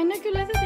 eine Gülase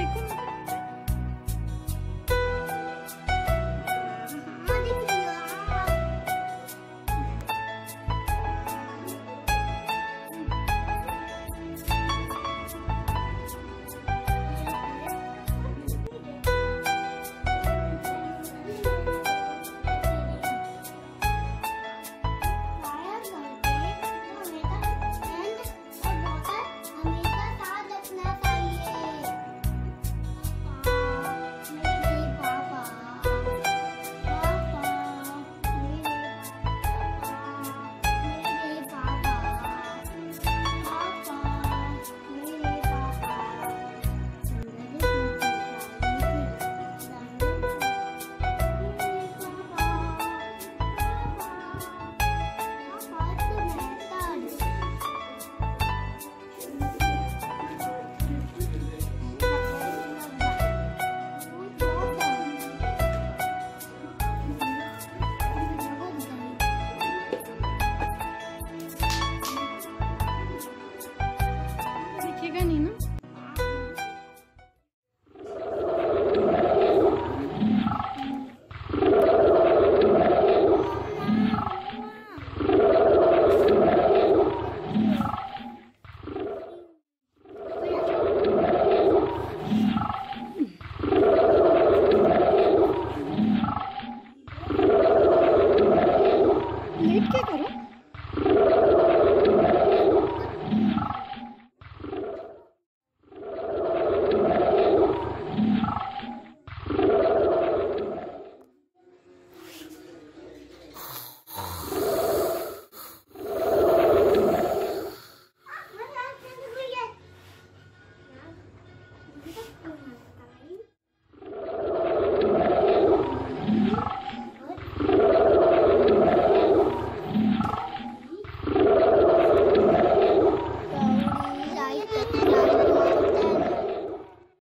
¿Qué